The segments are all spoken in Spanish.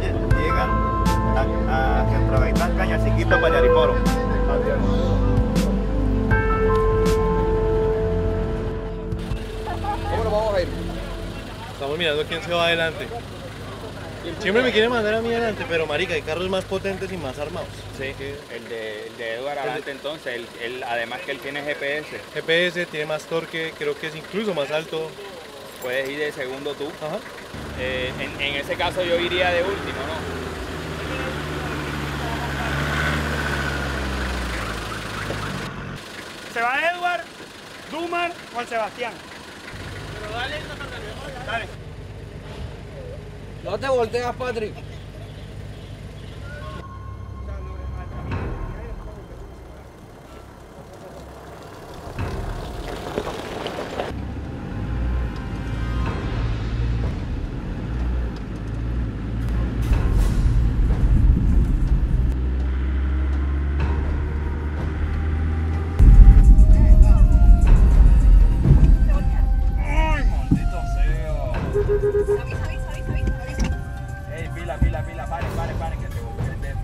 Llegan a, a Centro Gaitán, Cañaciquito, Payariporo. ¿Cómo nos vamos a ir? Estamos mirando quién se va adelante. Siempre me quiere mandar a mí adelante, pero marica, hay carros más potentes y más armados. Sí, el de, el de Edward adelante entonces, él, él- además que él tiene GPS, GPS tiene más torque, creo que es incluso más alto. puedes ir de segundo tú. Ajá. Eh, en, en ese caso yo iría de último, ¿no? ¿Se va Edward, Dumar o el Sebastián? No te volteas, Patrick. Pila, pila, pare, pare, pare, que te volví el dedo.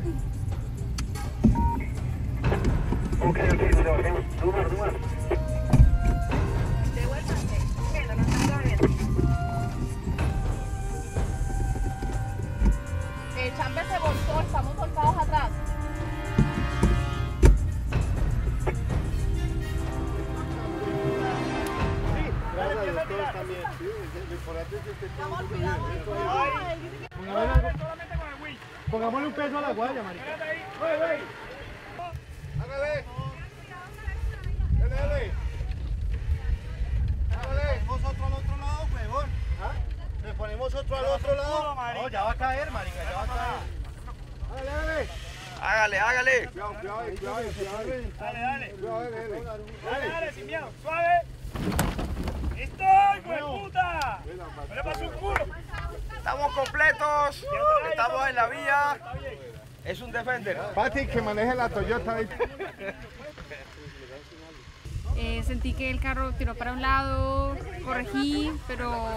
El chamber se volcó, estamos Pongámosle un peso a la guaya, marica. Hágale. Dale. Hágale. otro al otro lado, huevón. Le ponemos otro al otro lado. No, ya va a caer, marica, ya va a caer. Hágale, hágale. Hágale, hágale. Cuidado, cuidado, cuidado, dale, dale. Dale, dale, sin miedo. Suave. ¡Listo, hijo de puta! Le pasó un culo. Estamos completos, estamos en la vía. Es un defender. Patrick, que maneje la Toyota ahí. Eh, sentí que el carro tiró para un lado, corregí, pero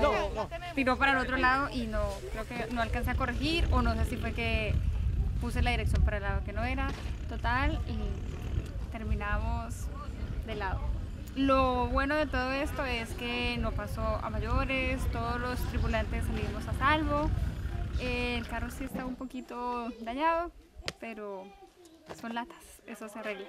tiró para el otro lado y no, creo que no alcancé a corregir o no sé si fue que puse la dirección para el lado que no era, total, y terminamos de lado. Lo bueno de todo esto es que no pasó a mayores, todos los tripulantes salimos a salvo, el carro sí está un poquito dañado, pero son latas, eso se arregla.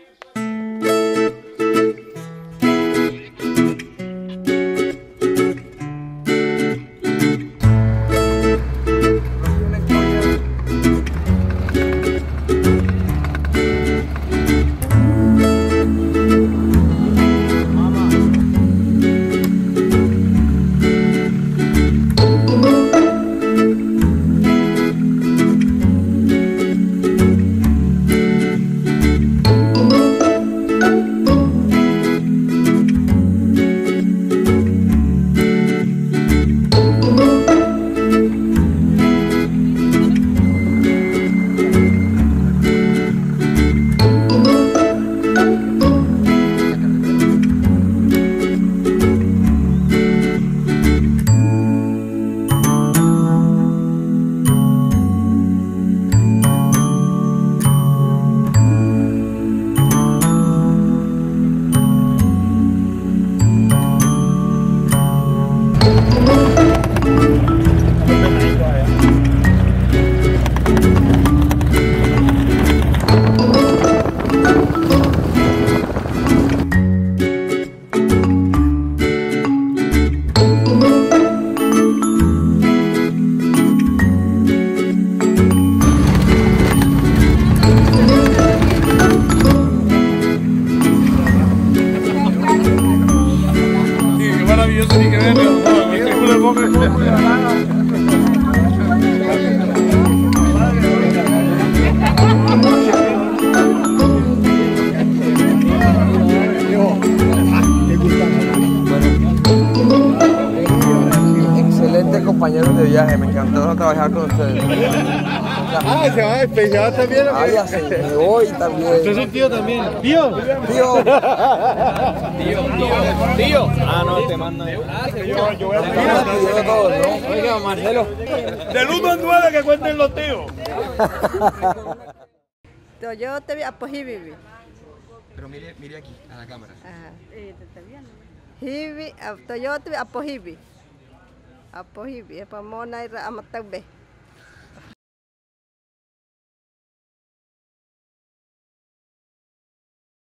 you. Compañeros de viaje, me encantó trabajar con ustedes. Ah, se va a despejar también. Ay, así, me voy también. Usted es un tío también. ¿Tío? Tío, Ah, no, te mando. estamos pidiendo todos, ¿no? Oiga, Marcelo. Del 1 al 9 que cuenten los tíos. Toyota hapo hivi Pero mire, mire aquí, a la cámara. hivi ah, Toyota a pohi e pa mō nei ra amatau be.